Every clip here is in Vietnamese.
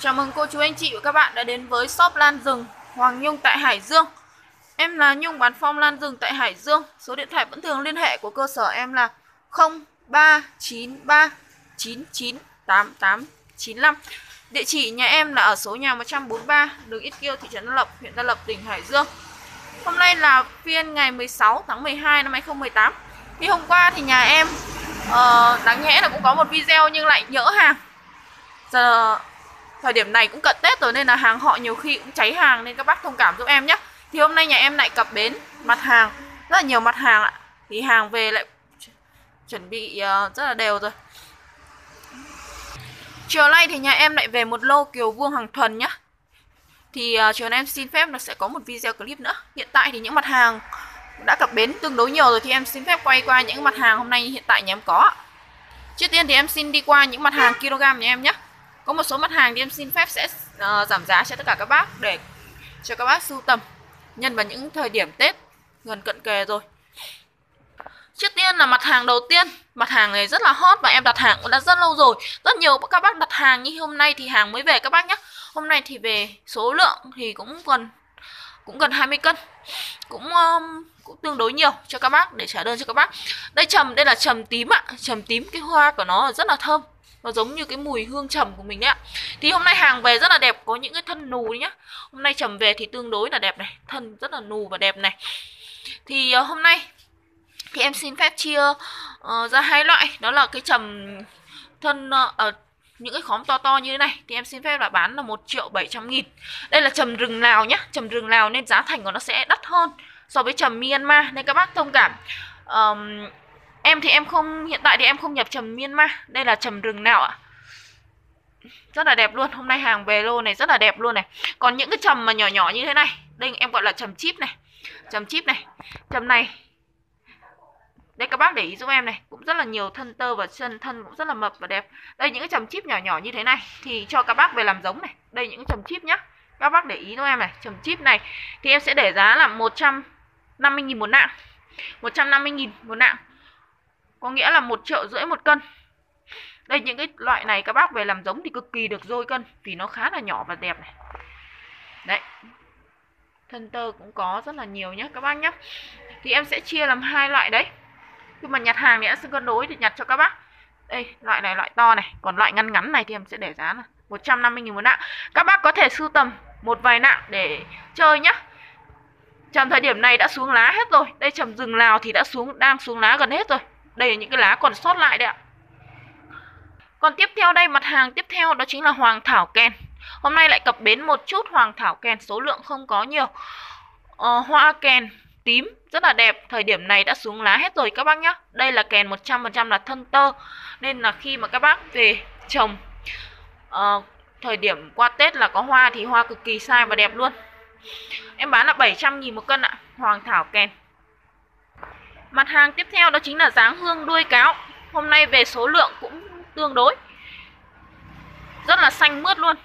Chào mừng cô chú anh chị và các bạn đã đến với shop lan rừng Hoàng Nhung tại Hải Dương. Em là Nhung bán phong lan rừng tại Hải Dương. Số điện thoại vẫn thường liên hệ của cơ sở em là 0393 998895 Địa chỉ nhà em là ở số nhà 143 đường Ít Kiêu, thị trấn Gia Lập, huyện Gia Lập, tỉnh Hải Dương. Hôm nay là phiên ngày 16 tháng 12 năm 2018 Thì hôm qua thì nhà em uh, đáng nhẽ là cũng có một video nhưng lại nhỡ hàng. Giờ thời điểm này cũng cận Tết rồi nên là hàng họ nhiều khi cũng cháy hàng nên các bác thông cảm giúp em nhé. Thì hôm nay nhà em lại cập bến mặt hàng rất là nhiều mặt hàng ạ. Thì hàng về lại chuẩn bị ờ, rất là đều rồi. Chiều nay thì nhà em lại về một lô kiều vuông hàng thuần nhá. Thì uh, chiều nay em xin phép là sẽ có một video clip nữa. Hiện tại thì những mặt hàng đã cập bến tương đối nhiều rồi thì em xin phép quay qua những mặt hàng hôm nay hiện tại nhà em có. Trước tiên thì em xin đi qua những mặt hàng kg nhà em nhé. Có một số mặt hàng thì em xin phép sẽ uh, giảm giá cho tất cả các bác để cho các bác sưu tầm nhân vào những thời điểm Tết gần cận kề rồi. Trước tiên là mặt hàng đầu tiên, mặt hàng này rất là hot và em đặt hàng cũng đã rất lâu rồi. Rất nhiều các bác đặt hàng như hôm nay thì hàng mới về các bác nhé. Hôm nay thì về số lượng thì cũng gần cũng gần 20 cân. Cũng um, cũng tương đối nhiều cho các bác để trả đơn cho các bác. Đây trầm, đây là trầm tím ạ. Trầm tím cái hoa của nó rất là thơm nó giống như cái mùi hương trầm của mình đấy ạ thì hôm nay hàng về rất là đẹp có những cái thân nù nhá. Hôm nay trầm về thì tương đối là đẹp này thân rất là nù và đẹp này. Thì uh, hôm nay thì em xin phép chia uh, ra hai loại đó là cái trầm thân uh, những cái khóm to to như thế này. Thì em xin phép là bán là một triệu bảy trăm nghìn. Đây là trầm rừng lào nhá trầm rừng lào nên giá thành của nó sẽ đắt hơn so với trầm Myanmar. Nên các bác thông cảm um, Em thì em không hiện tại thì em không nhập trầm Myanmar. Đây là trầm rừng nào ạ? Rất là đẹp luôn. Hôm nay hàng về lô này rất là đẹp luôn này. Còn những cái trầm mà nhỏ nhỏ như thế này, đây em gọi là trầm chip này. Trầm chip này. Trầm này. Đây các bác để ý giúp em này, cũng rất là nhiều thân tơ và chân thân cũng rất là mập và đẹp. Đây những cái trầm chip nhỏ nhỏ như thế này thì cho các bác về làm giống này. Đây những cái trầm chip nhá. Các bác để ý giúp em này, trầm chip này thì em sẽ để giá là 150 000 một nạng. 150 000 một nạng có nghĩa là một triệu rưỡi một cân. Đây, những cái loại này các bác về làm giống thì cực kỳ được dôi cân, vì nó khá là nhỏ và đẹp này. Đấy. Thân tơ cũng có rất là nhiều nhé các bác nhé thì em sẽ chia làm hai loại đấy. Khi mà nhặt hàng thì em sẽ cân đối thì nhặt cho các bác. Đây, loại này loại to này. Còn loại ngắn ngắn này thì em sẽ để giá là 150 000 một nạng. Các bác có thể sưu tầm một vài nạng để chơi nhá. Trầm thời điểm này đã xuống lá hết rồi. Đây, trầm rừng lào thì đã xuống, đang xuống lá gần hết rồi đây là những cái lá còn sót lại đấy ạ. Còn tiếp theo đây mặt hàng tiếp theo đó chính là hoàng thảo kèn hôm nay lại cập bến một chút hoàng thảo kèn số lượng không có nhiều. Ờ, hoa kèn tím rất là đẹp thời điểm này đã xuống lá hết rồi các bác nhé đây là kèn 100% là thân tơ nên là khi mà các bác về trồng uh, thời điểm qua Tết là có hoa thì hoa cực kỳ sai và đẹp luôn. Em bán là 700 nghìn một cân ạ hoàng thảo kèn Mặt hàng tiếp theo đó chính là dáng hương đuôi cáo. Hôm nay về số lượng cũng tương đối. Rất là xanh mướt luôn.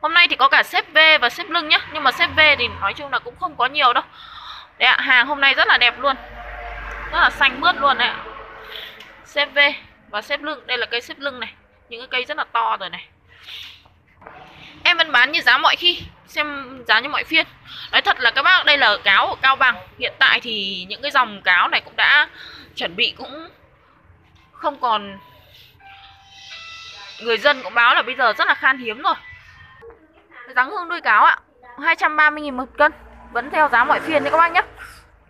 Hôm nay thì có cả xếp V và xếp lưng nhá. Nhưng mà xếp V thì nói chung là cũng không có nhiều đâu. Đấy ạ, hàng hôm nay rất là đẹp luôn. Rất là xanh mướt luôn đấy ạ. Xếp V và xếp lưng. Đây là cây xếp lưng này. Những cái cây rất là to rồi này. Em vẫn bán như giá mọi khi, xem giá như mọi phiên. Nói thật là các bác, đây là cáo của cao bằng. Hiện tại thì những cái dòng cáo này cũng đã chuẩn bị cũng không còn. Người dân cũng báo là bây giờ rất là khan hiếm rồi. Dáng hương đuôi cáo ạ 230.000 một cân. Vẫn theo giá mọi phiên đấy các bác nhé.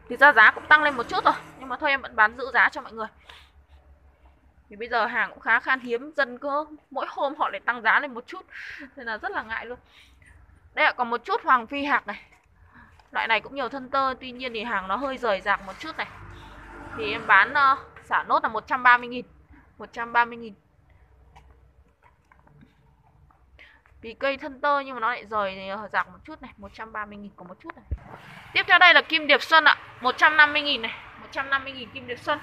Thì ra giá cũng tăng lên một chút rồi, nhưng mà thôi em vẫn bán giữ giá cho mọi người vì bây giờ hàng cũng khá khan hiếm dần cơ mỗi hôm họ lại tăng giá lên một chút nên là rất là ngại luôn. Đây ạ, còn một chút hoàng phi hạc này. Loại này cũng nhiều thân tơ Tuy nhiên thì hàng nó hơi rời rạc một chút này. Thì em bán uh, xả nốt là 130 nghìn 130 nghìn. Vì cây thân tơ nhưng mà nó lại rời ờ, rạc một chút này 130 nghìn có một chút này. Tiếp theo đây là kim điệp xuân ạ 150 nghìn này 150 nghìn kim điệp xuân.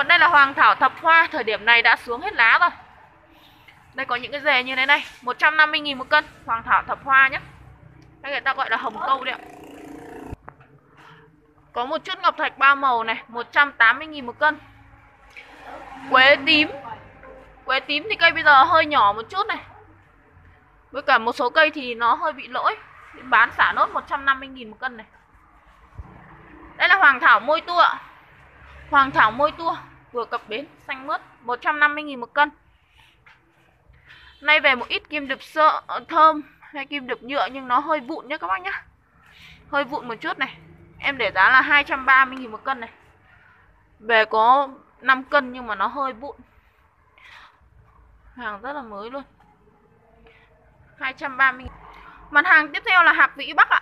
Còn đây là hoàng thảo thập hoa, Thời điểm này đã xuống hết lá rồi. Đây có những cái rề như thế này 150.000 một cân, Hoàng thảo thập hoa nhé Đây người ta gọi là hồng câu đấy ạ. Có một chút ngọc thạch ba màu này 180.000 một cân. Quế tím. Quế tím thì cây bây giờ hơi nhỏ một chút này. Với cả một số cây thì nó hơi bị lỗi. Bán xả nốt 150.000 một cân này. Đây là hoàng thảo môi tua hoàng thảo môi tua vừa cập bến xanh mướt 150.000 một cân. Nay về một ít kim đực sợ ờ, thơm hay kim đực nhựa nhưng nó hơi vụn nhé các bác nhá. Hơi vụn một chút này. Em để giá là 230.000 một cân này. Về có 5 cân nhưng mà nó hơi vụn. Hàng rất là mới luôn. 230 mặt hàng tiếp theo là hạt vĩ bắc ạ.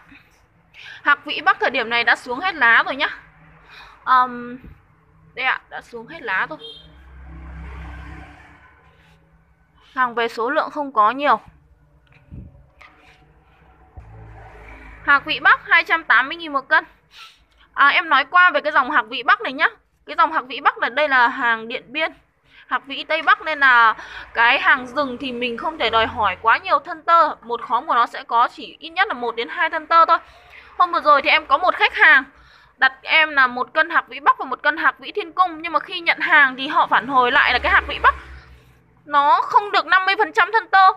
Hạt vĩ bắc thời điểm này đã xuống hết lá rồi nhá. Um, đây ạ đã xuống hết lá rồi. Hàng về số lượng không có nhiều. Hạc vị bắc 280.000 một cân. À, em nói qua về cái dòng hạc vị bắc này nhá. Cái dòng hạc vị bắc là đây là hàng điện biên. Hạc vị tây bắc nên là cái hàng rừng thì mình không thể đòi hỏi quá nhiều thân tơ. Một khóm của nó sẽ có chỉ ít nhất là một đến hai thân tơ thôi. Hôm vừa rồi thì em có một khách hàng đặt em là một cân hạt vĩ bắc và một cân hạt vĩ thiên cung, nhưng mà khi nhận hàng thì họ phản hồi lại là cái hạt vĩ bắc. Nó không được 50% thân tơ.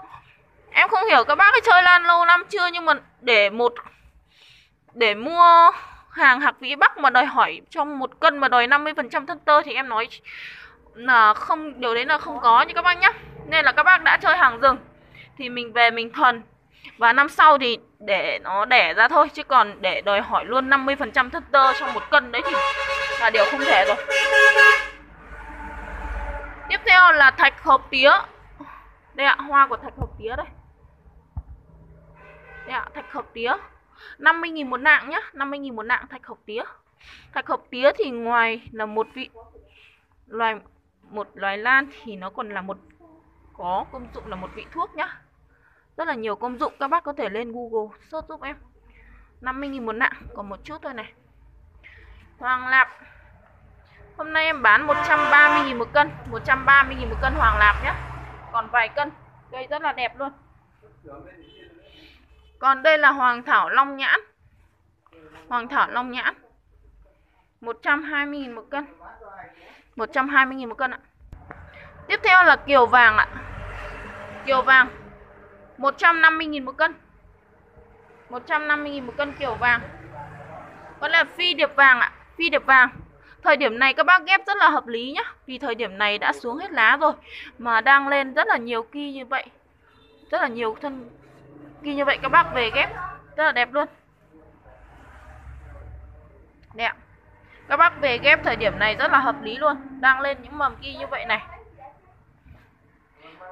Em không hiểu các bác ấy chơi lan lâu năm chưa, nhưng mà để một, để mua hàng hạt vĩ bắc mà đòi hỏi trong một cân mà đòi 50% thân tơ thì em nói là không, điều đấy là không có như các bác nhé nên là các bác đã chơi hàng rừng thì mình về mình thuần và năm sau thì để nó đẻ ra thôi, chứ còn để đòi hỏi luôn 50% thất tơ trong một cân đấy thì là điều không thể rồi. Tiếp theo là thạch hộp tía. Đây ạ, hoa của thạch hộp tía đây. Đây ạ, thạch hộp tía. 50.000 một nạng nhá 50.000 một nạng thạch hộp tía. Thạch hộp tía thì ngoài là một vị loài, một loài lan thì nó còn là một, có, công dụng là một vị thuốc nhá rất là nhiều công dụng, các bác có thể lên Google search giúp em. 50.000 một nặng, còn một chút thôi này. Hoàng lạp. Hôm nay em bán 130.000 một cân 130.000 một cân hoàng lạp nhé Còn vài cân, Cây rất là đẹp luôn. Còn đây là hoàng thảo long nhãn. Hoàng thảo long nhãn. 120.000 một cân. 120.000 một cân ạ. Tiếp theo là kiều vàng ạ. Kiều vàng. 150.000 một cân. 150.000 một cân kiểu vàng. Có là phi điệp vàng ạ, Phi điệp vàng. Thời điểm này các bác ghép rất là hợp lý nhá. Vì thời điểm này đã xuống hết lá rồi, Mà đang lên rất là nhiều ki như vậy. Rất là nhiều thân ki như vậy các bác về ghép, Rất là đẹp luôn. Đẹp Các bác về ghép thời điểm này rất là hợp lý luôn, Đang lên những mầm ki như vậy này.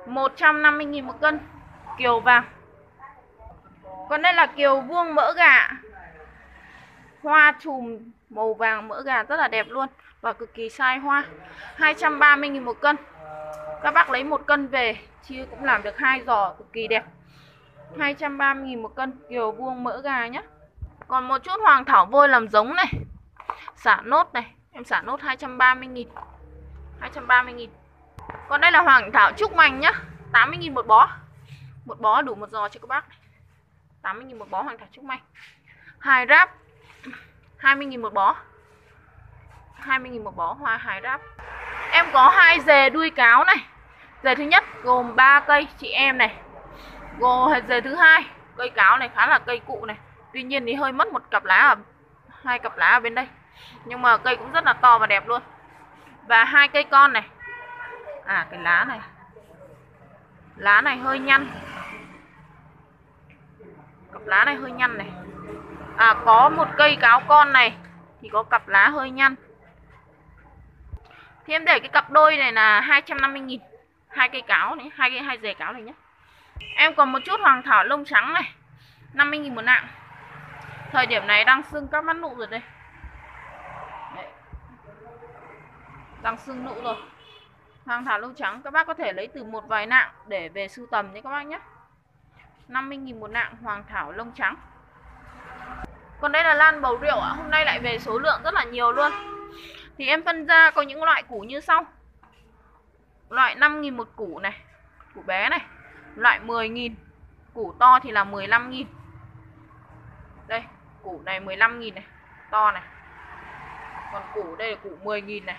150.000 một cân. Kiều vàng. Còn đây là kiều vuông mỡ gà. Hoa chùm màu vàng mỡ gà rất là đẹp luôn Và cực kỳ sai hoa. 230.000 một cân. Các bác lấy một cân về Chia cũng làm được hai giò cực kỳ đẹp. 230.000 một cân Kiều vuông mỡ gà nhé Còn một chút hoàng thảo vôi làm giống này. Xả nốt này. Em xả nốt 230.000 230.000 Còn đây là hoàng thảo trúc mành nhá. 80.000 một bó. Một bó đủ một giò cho các bác 80.000 một bó hoàng thảo trúc mành hài ráp 20.000 một bó. 20.000 một bó hoa hài ráp. Em có hai dề đuôi cáo này. Dề thứ nhất gồm 3 cây chị em này. Gồm dề thứ hai, Cây cáo này khá là cây cụ này. Tuy nhiên thì hơi mất một cặp lá ở, hai cặp lá ở bên đây. Nhưng mà cây cũng rất là to và đẹp luôn. Và hai cây con này. À cái lá này. Lá này hơi nhăn. Cặp lá này hơi nhăn này. À, có một cây cáo con này thì có cặp lá hơi nhăn. Thì em để cái cặp đôi này là 250 nghìn. Hai cây cáo này hai cây hai dề cáo này nhé em còn một chút hoàng thảo lông trắng này 50 nghìn một nặng thời điểm này đang sưng các mắt nụ rồi đây. Đấy. đang sưng nụ rồi. Hoàng thảo lông trắng các bác có thể lấy từ một vài nặng để về sưu tầm nhé các bác nhé 50.000 một nặng hoàng thảo lông trắng. Còn đây là lan bầu rượu ạ. Hôm nay lại về số lượng rất là nhiều luôn. Thì em phân ra có những loại củ như sau. Loại 5.000 một củ này, Củ bé này. Loại 10.000 Củ to thì là 15.000 Đây, Củ này 15.000 này, To này. Còn củ đây là củ 10.000 này.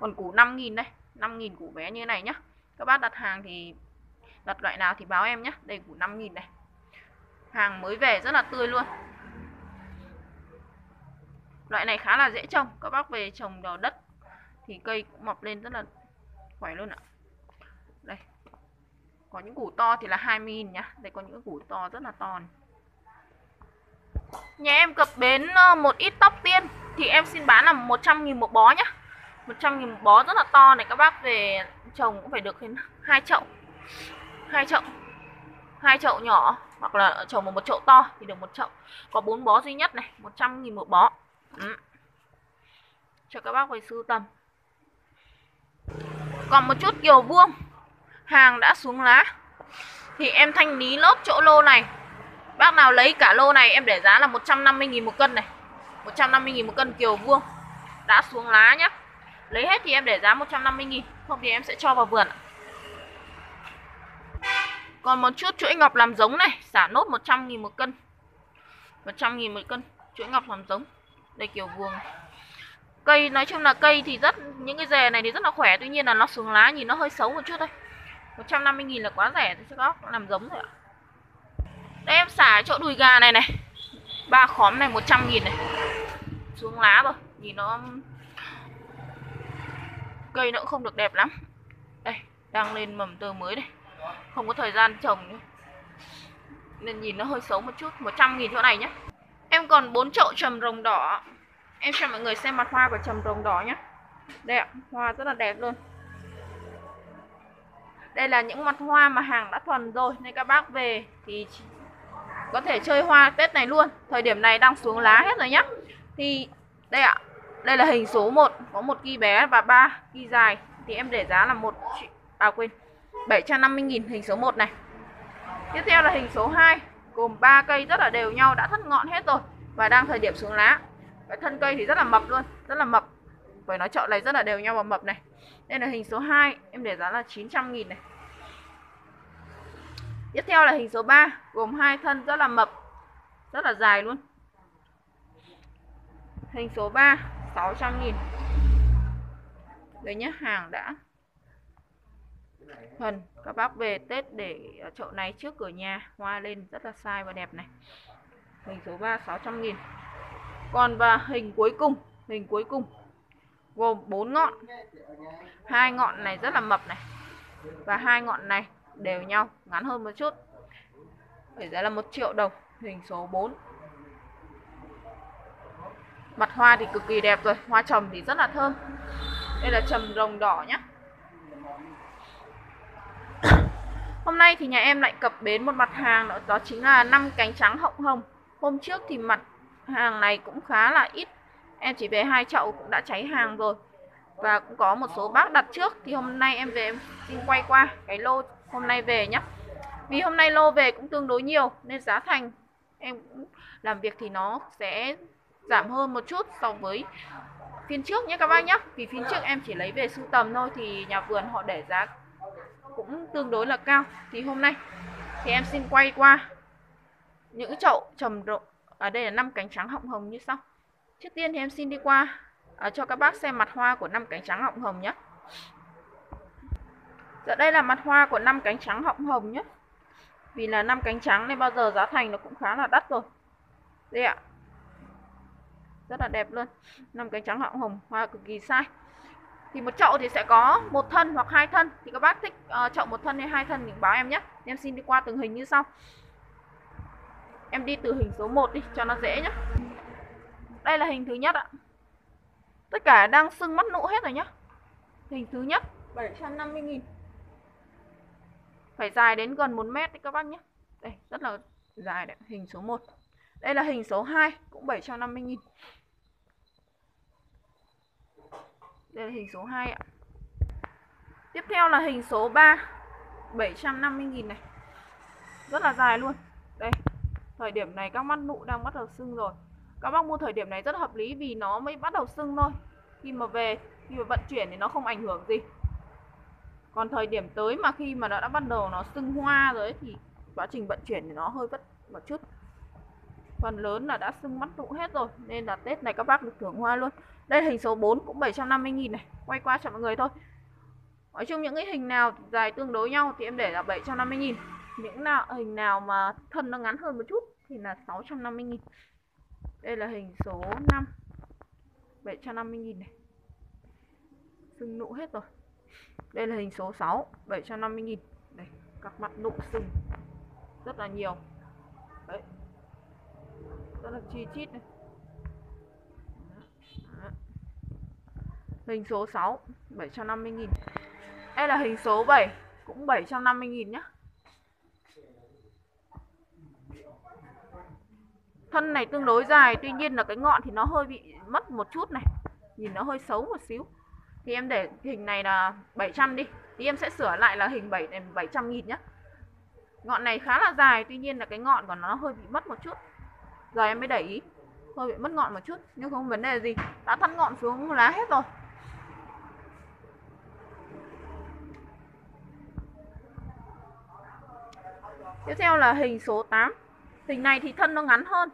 Còn củ 5.000 đây 5.000 củ bé như này nhá. Các bác đặt hàng thì đặt loại nào thì báo em nhé. Đây củ 5.000 này. Hàng mới về rất là tươi luôn. Loại này khá là dễ trồng. Các bác về trồng vào đất thì cây cũng mọc lên rất là khỏe luôn ạ. Đây. Có những củ to thì là 20 000 nhá. Đây, có những củ to rất là to này. nhà em cập bến ờ, một ít tóc tiên thì em xin bán là 100 000 một bó nhá. 100 000 một bó rất là to này. Các bác về trồng cũng phải được đến 2 chậu hai chậu. Hai chậu nhỏ hoặc là trồng một, một chậu to thì được một chậu. Có bốn bó duy nhất này 100 nghìn một bó. Ừ. cho các bác về sưu tầm. Còn một chút kiều vuông. Hàng đã xuống lá. Thì em thanh lý lốt chỗ lô này. Bác nào lấy cả lô này em để giá là 150.000 một cân này. 150.000 một cân kiều vuông. Đã xuống lá nhá, lấy hết thì em để giá 150.000 không thì em sẽ cho vào vườn còn một chút chuỗi ngọc làm giống này, xả nốt 100.000 một cân. 100.000 một cân, chuỗi ngọc làm giống. Đây kiểu vuông. Cây, nói chung là cây thì rất, những cái rề này thì rất là khỏe, tuy nhiên là nó xuống lá nhìn nó hơi xấu một chút thôi. 150.000 là quá rẻ cho các làm giống rồi ạ. Đây, em xả chỗ đùi gà này này. Ba khóm này 100.000 này. Xuống lá rồi, nhìn nó cây nó cũng không được đẹp lắm. Đây, đang lên mầm tơ mới đây không có thời gian trồng nữa nên nhìn nó hơi xấu một chút 100 nghìn chỗ này nhé em còn bốn chậu trầm rồng đỏ. Em cho mọi người xem mặt hoa của trầm rồng đỏ nhé đây ạ, hoa rất là đẹp luôn. Đây là những mặt hoa mà hàng đã thuần rồi, nên các bác về thì có thể chơi hoa Tết này luôn. Thời điểm này đang xuống lá hết rồi nhá. Thì đây ạ, đây là hình số 1 có một kỳ bé và ba kỳ dài. Thì em để giá là một à quên. 750.000 hình số 1 này. Tiếp theo là hình số 2 gồm 3 cây rất là đều nhau, đã thất ngọn hết rồi và đang thời điểm xuống lá. Cái thân cây thì rất là mập luôn, rất là mập. Bởi nó chọn này rất là đều nhau và mập này. Đây là hình số 2 em để giá là 900.000 này. Tiếp theo là hình số 3 gồm hai thân rất là mập, rất là dài luôn. Hình số 3 600 nghìn. Đấy nhé hàng đã Phần các bác về Tết để chậu này trước cửa nhà. Hoa lên rất là sai và đẹp này. Hình số 3 600 nghìn. Còn và hình cuối cùng, Hình cuối cùng Gồm 4 ngọn. Hai ngọn này rất là mập này. Và hai ngọn này đều nhau, Ngắn hơn một chút. Phải giá là 1 triệu đồng, Hình số 4 Mặt hoa thì cực kỳ đẹp rồi, Hoa trầm thì rất là thơm. Đây là trầm rồng đỏ nhé Hôm nay thì nhà em lại cập bến một mặt hàng đó, Đó chính là năm cánh trắng hộng hồng. Hôm trước thì mặt hàng này cũng khá là ít. Em chỉ về hai chậu cũng đã cháy hàng rồi. Và cũng có một số bác đặt trước Thì hôm nay em về em xin quay qua cái lô hôm nay về nhé Vì hôm nay lô về cũng tương đối nhiều Nên giá thành em cũng làm việc thì nó sẽ giảm hơn một chút so với phiên trước nhé các bác nhé vì phiên trước em chỉ lấy về sưu tầm thôi thì nhà vườn họ để giá cũng tương đối là cao. Thì hôm nay thì em xin quay qua những chậu trầm rộ. Ở đây là năm cánh trắng họng hồng như sau. Trước tiên thì em xin đi qua à, cho các bác xem mặt hoa của năm cánh trắng họng hồng nhé. Dạ đây là mặt hoa của năm cánh trắng họng hồng nhé. Vì là năm cánh trắng nên bao giờ giá thành nó cũng khá là đắt rồi. Đây ạ. Rất là đẹp luôn. Năm cánh trắng họng hồng hoa cực kỳ sai thì một chậu thì sẽ có một thân hoặc hai thân. Thì các bác thích uh, chậu một thân hay hai thân thì báo em nhé. Em xin đi qua từng hình như sau. Em đi từ hình số 1 đi cho nó dễ nhé. Đây là hình thứ nhất ạ. Tất cả đang sưng mắt nụ hết rồi nhá. Hình thứ nhất 750.000 phải dài đến gần 1 mét đấy các bác nhé. Đây rất là dài đấy hình số 1 đây là hình số 2 cũng 750.000 nghìn đây là hình số 2 ạ. Tiếp theo là hình số 3 750.000 này. Rất là dài luôn. Đây Thời điểm này các mắt nụ đang bắt đầu sưng rồi. Các bác mua thời điểm này rất hợp lý Vì nó mới bắt đầu sưng thôi. Khi mà về Khi mà vận chuyển thì nó không ảnh hưởng gì. Còn thời điểm tới mà khi mà nó đã bắt đầu nó sưng hoa rồi ấy, Thì quá trình vận chuyển thì nó hơi vất một chút. Phần lớn là đã sưng mắt nụ hết rồi, Nên là Tết này các bác được thưởng hoa luôn. Đây hình số 4 cũng 750.000 này, Quay qua cho mọi người thôi. Nói chung những cái hình nào dài tương đối nhau thì em để là 750.000 những nào, hình nào mà thân nó ngắn hơn một chút thì là 650.000 đây là hình số 5 750.000 này. Sưng nụ hết rồi. Đây là hình số 6 750 nghìn. Đây, các mặt nụ sừng rất là nhiều nó được chi chít này. Hình số 6 750 nghìn. Đây là hình số 7 Cũng 750 nghìn nhá. Thân này tương đối dài, Tuy nhiên là cái ngọn thì nó hơi bị mất một chút này. Nhìn nó hơi xấu một xíu. Thì em để hình này là 700 đi. Thì em sẽ sửa lại là hình 7 này 700 nghìn nhá. Ngọn này khá là dài, Tuy nhiên là cái ngọn của nó hơi bị mất một chút. Giờ em mới để ý. Hơi bị mất ngọn một chút Nhưng không vấn đề gì. Đã thắt ngọn xuống lá hết rồi. Tiếp theo là hình số 8 Hình này thì thân nó ngắn hơn.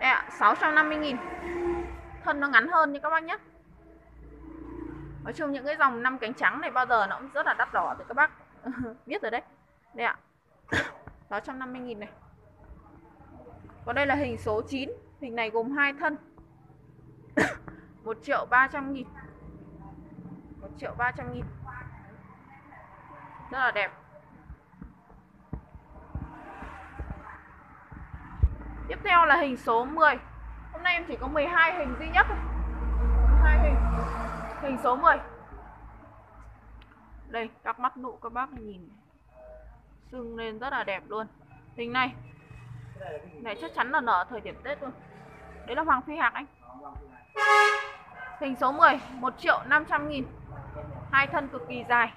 Đây ạ, 650 nghìn. Thân nó ngắn hơn như các bác nhé. Nói chung những cái dòng năm cánh trắng này bao giờ nó cũng rất là đắt đỏ thì các bác. Biết rồi đấy. Đây ạ 650 nghìn này. Còn đây là hình số 9 Hình này gồm hai thân. 1 triệu 300 nghìn. 1 triệu 300 nghìn. Rất là đẹp. Tiếp theo là hình số 10 Hôm nay em chỉ có 12 hình duy nhất thôi. 12 hình. Hình số 10 Đây, các mắt nụ các bác nhìn. Sưng lên rất là đẹp luôn. Hình này. Này, chắc chắn là nở thời điểm Tết luôn. Đấy là Hoàng Phi Hạc anh. Hình số 10 1 triệu 500 nghìn. Hai thân cực kỳ dài.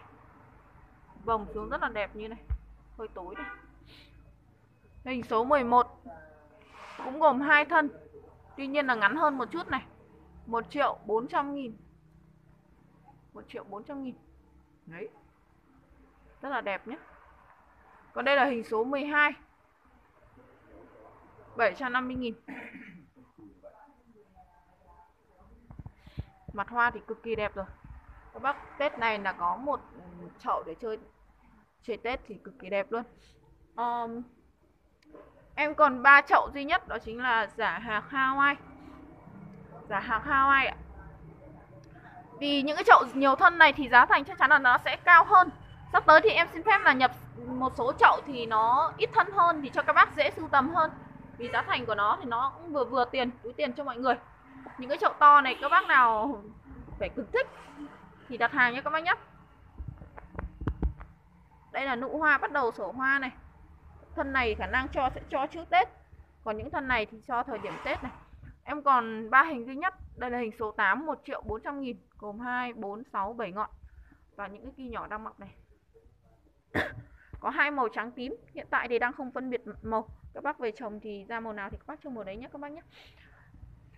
Vòng xuống rất là đẹp như này. Hơi tối này Hình số 11 cũng gồm hai thân. Tuy nhiên là ngắn hơn một chút này. 1 triệu 400 nghìn. 1 triệu 400 nghìn. Đấy. Rất là đẹp nhé Còn đây là hình số 12 750 nghìn Mặt hoa thì cực kỳ đẹp rồi Các bác Tết này là có một chậu để chơi Chơi Tết thì cực kỳ đẹp luôn um, Em còn ba chậu duy nhất đó chính là giả hạc Hawaii. Giả hạc Hawaii ạ. Vì những cái chậu nhiều thân này thì giá thành chắc chắn là nó sẽ cao hơn. Sắp tới thì em xin phép là nhập một số chậu thì nó ít thân hơn thì cho các bác dễ sưu tầm hơn. Vì giá thành của nó thì nó cũng vừa vừa tiền, túi tiền cho mọi người. Những cái chậu to này các bác nào phải cực thích thì đặt hàng nhé các bác nhé. Đây là nụ hoa bắt đầu sổ hoa này. Thân này khả năng cho sẽ cho trước Tết. Còn những thân này thì cho thời điểm Tết này. Em còn ba hình duy nhất. Đây là hình số 8 1 triệu 400 nghìn gồm 2 4 6 7 ngọn. Và những cái kỳ nhỏ đang mọc này. Có hai màu trắng tím hiện tại thì đang không phân biệt màu các bác về trồng thì ra màu nào thì các bác trồng màu đấy nhé các bác nhé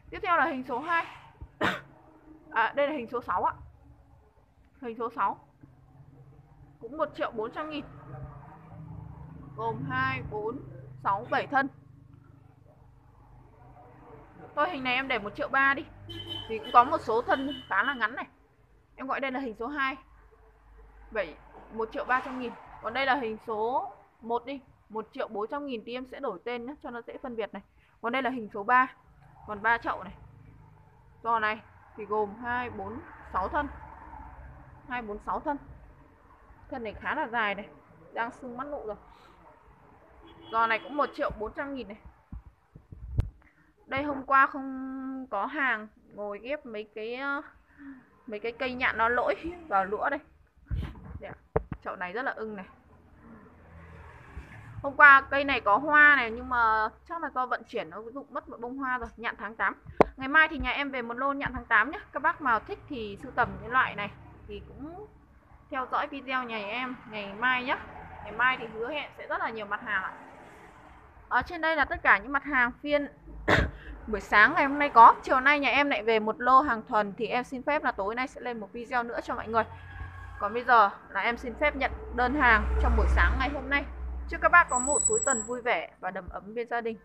tiếp theo là hình số 2 à, đây là hình số 6 ạ. Hình số 6 cũng 1 triệu 400 nghìn. Gồm 2, 4, 6, 7 thân. Thôi hình này em để 1 triệu 3 đi. Thì cũng có một số thân khá là ngắn này. Em gọi đây là hình số 2 7, 1 triệu 300 nghìn. Còn đây là hình số 1 đi. 1 triệu 400 nghìn thì em sẽ đổi tên nhé Cho nó dễ phân biệt này. Còn đây là hình số 3 Còn 3 chậu này. Giò này thì gồm 2, 4, 6 thân. 2, 4, 6 thân. Thân này khá là dài này Đang sưng mắt nụ rồi. Giò này cũng 1 triệu 400 nghìn này. Đây hôm qua không có hàng Ngồi ghép mấy cái ờ, Mấy cái cây nhạn nó lỗi vào lũa đây. Chậu này rất là ưng này. Hôm qua cây này có hoa này, Nhưng mà chắc là do vận chuyển, nó dụng mất một bông hoa rồi, Nhạn tháng 8 Ngày mai thì nhà em về một lô nhạn tháng 8 nhé Các bác mà thích thì sưu tầm cái loại này, Thì cũng theo dõi video nhà em ngày mai nhé Ngày mai thì hứa hẹn sẽ rất là nhiều mặt hàng ạ. Ở trên đây là tất cả những mặt hàng phiên buổi sáng ngày hôm nay có. Chiều nay nhà em lại về một lô hàng thuần, thì em xin phép là tối nay sẽ lên một video nữa cho mọi người. Còn bây giờ là em xin phép nhận đơn hàng trong buổi sáng ngày hôm nay chúc các bác có một cuối tuần vui vẻ và đầm ấm bên gia đình.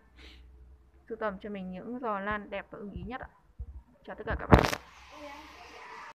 Sưu tầm cho mình những giò lan đẹp và ưng ý nhất ạ. Chào tất cả các bạn.